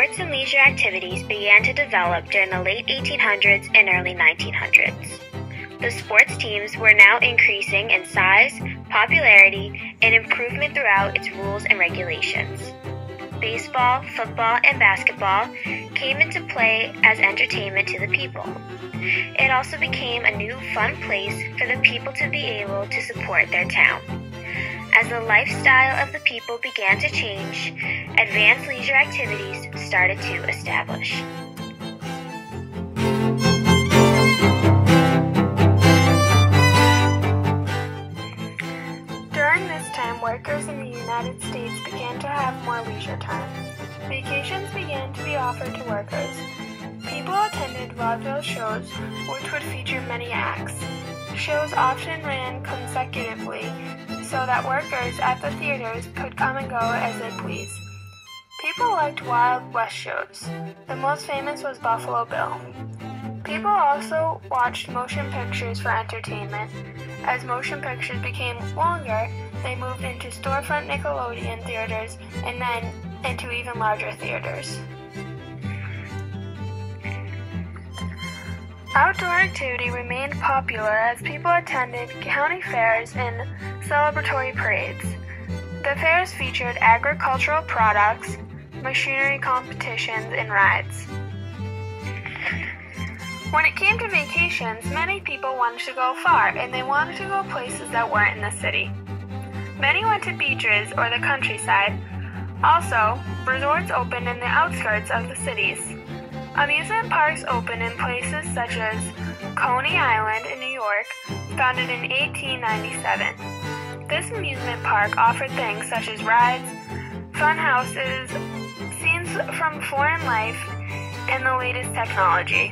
Sports and leisure activities began to develop during the late 1800s and early 1900s. The sports teams were now increasing in size, popularity, and improvement throughout its rules and regulations. Baseball, football, and basketball came into play as entertainment to the people. It also became a new fun place for the people to be able to support their town. As the lifestyle of the people began to change, advanced leisure activities started to establish. During this time, workers in the United States began to have more leisure time. Vacations began to be offered to workers. People attended vaudeville shows, which would feature many acts. Shows often ran consecutively so that workers at the theaters could come and go as they pleased. People liked Wild West shows. The most famous was Buffalo Bill. People also watched motion pictures for entertainment. As motion pictures became longer, they moved into storefront Nickelodeon theaters and then into even larger theaters. Outdoor activity remained popular as people attended county fairs and celebratory parades. The fairs featured agricultural products, machinery competitions, and rides. When it came to vacations, many people wanted to go far and they wanted to go places that weren't in the city. Many went to beaches or the countryside. Also, resorts opened in the outskirts of the cities. Amusement parks opened in places such as Coney Island in New York, founded in 1897. This amusement park offered things such as rides, fun houses, scenes from foreign life, and the latest technology.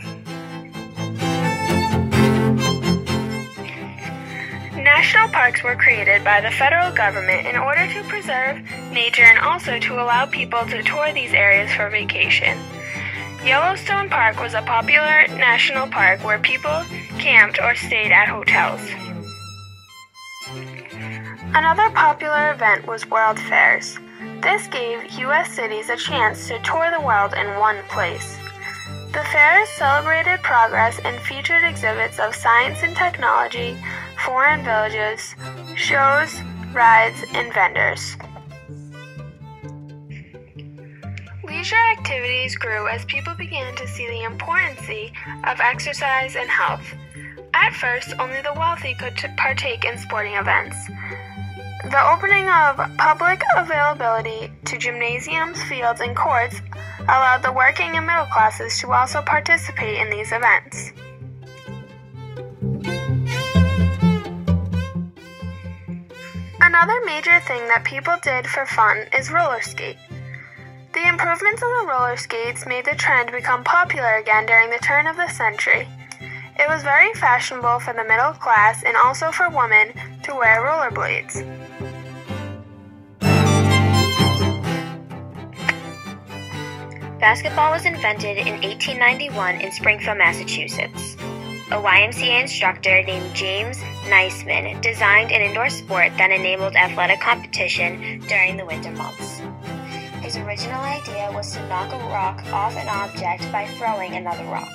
National parks were created by the federal government in order to preserve nature and also to allow people to tour these areas for vacation. Yellowstone Park was a popular national park where people camped or stayed at hotels. Another popular event was World Fairs. This gave U.S. cities a chance to tour the world in one place. The fairs celebrated progress and featured exhibits of science and technology, foreign villages, shows, rides, and vendors. Leisure activities grew as people began to see the importance of exercise and health. At first, only the wealthy could partake in sporting events. The opening of public availability to gymnasiums, fields, and courts allowed the working and middle classes to also participate in these events. Another major thing that people did for fun is roller skate. The improvements of the roller skates made the trend become popular again during the turn of the century. It was very fashionable for the middle class and also for women to wear rollerblades. Basketball was invented in 1891 in Springfield, Massachusetts. A YMCA instructor named James Naismith designed an indoor sport that enabled athletic competition during the winter months. His original idea was to knock a rock off an object by throwing another rock.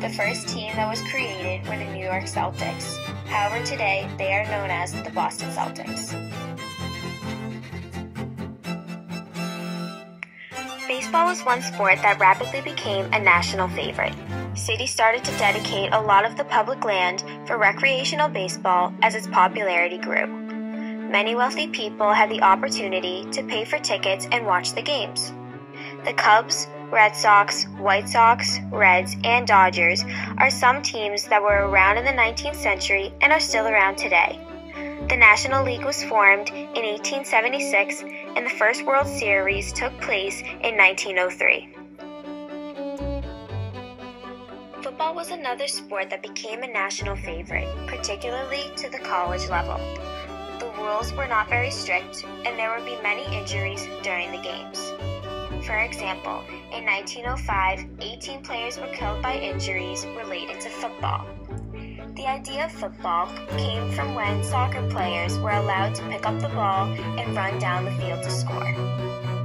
The first team that was created were the New York Celtics. However, today they are known as the Boston Celtics. Baseball was one sport that rapidly became a national favorite. Cities started to dedicate a lot of the public land for recreational baseball as its popularity grew. Many wealthy people had the opportunity to pay for tickets and watch the games. The Cubs, Red Sox, White Sox, Reds, and Dodgers are some teams that were around in the 19th century and are still around today. The National League was formed in 1876 and the first World Series took place in 1903. Football was another sport that became a national favorite, particularly to the college level. The rules were not very strict, and there would be many injuries during the games. For example, in 1905, 18 players were killed by injuries related to football. The idea of football came from when soccer players were allowed to pick up the ball and run down the field to score.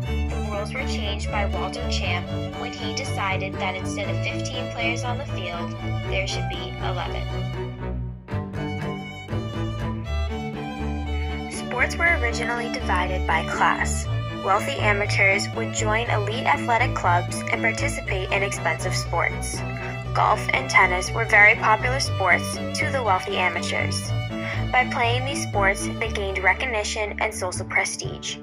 The rules were changed by Walter Champ when he decided that instead of 15 players on the field, there should be 11. Sports were originally divided by class. Wealthy amateurs would join elite athletic clubs and participate in expensive sports golf, and tennis were very popular sports to the wealthy amateurs. By playing these sports, they gained recognition and social prestige.